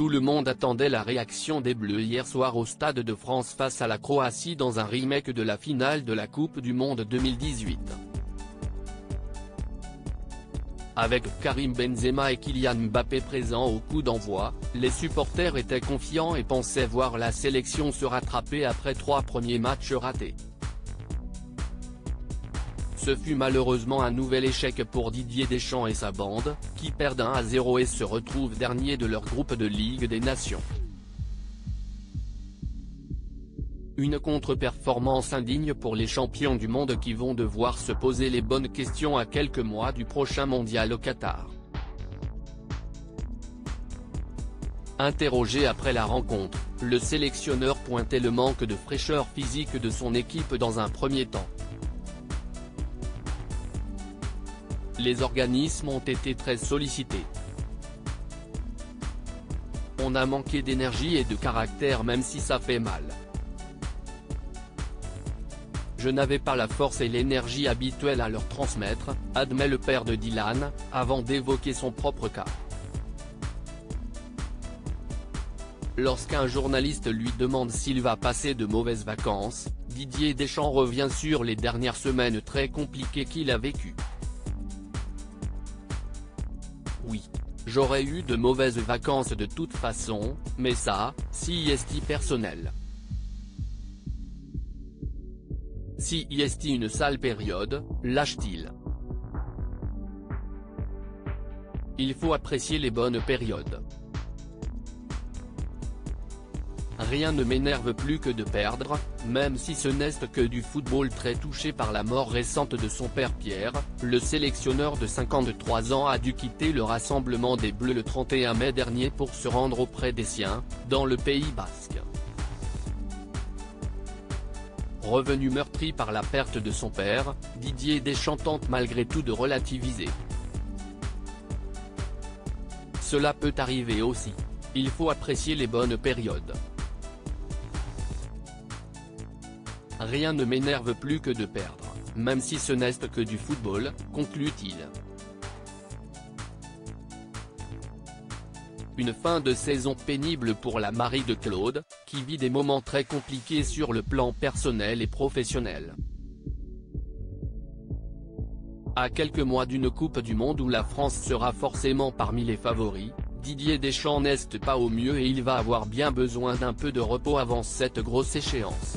Tout le monde attendait la réaction des Bleus hier soir au Stade de France face à la Croatie dans un remake de la finale de la Coupe du Monde 2018. Avec Karim Benzema et Kylian Mbappé présents au coup d'envoi, les supporters étaient confiants et pensaient voir la sélection se rattraper après trois premiers matchs ratés. Ce fut malheureusement un nouvel échec pour Didier Deschamps et sa bande, qui perdent 1 à 0 et se retrouvent dernier de leur groupe de Ligue des Nations. Une contre-performance indigne pour les champions du monde qui vont devoir se poser les bonnes questions à quelques mois du prochain mondial au Qatar. Interrogé après la rencontre, le sélectionneur pointait le manque de fraîcheur physique de son équipe dans un premier temps. Les organismes ont été très sollicités. On a manqué d'énergie et de caractère même si ça fait mal. Je n'avais pas la force et l'énergie habituelle à leur transmettre, admet le père de Dylan, avant d'évoquer son propre cas. Lorsqu'un journaliste lui demande s'il va passer de mauvaises vacances, Didier Deschamps revient sur les dernières semaines très compliquées qu'il a vécues. Oui. J'aurais eu de mauvaises vacances de toute façon, mais ça, si est personnel. Si est une sale période, lâche-t-il. Il faut apprécier les bonnes périodes. Rien ne m'énerve plus que de perdre, même si ce n'est que du football très touché par la mort récente de son père Pierre, le sélectionneur de 53 ans a dû quitter le rassemblement des Bleus le 31 mai dernier pour se rendre auprès des siens, dans le Pays Basque. Revenu meurtri par la perte de son père, Didier Deschamps tente malgré tout de relativiser. Cela peut arriver aussi. Il faut apprécier les bonnes périodes. Rien ne m'énerve plus que de perdre, même si ce n'est que du football, conclut-il. Une fin de saison pénible pour la Marie de Claude, qui vit des moments très compliqués sur le plan personnel et professionnel. À quelques mois d'une Coupe du Monde où la France sera forcément parmi les favoris, Didier Deschamps n'est pas au mieux et il va avoir bien besoin d'un peu de repos avant cette grosse échéance.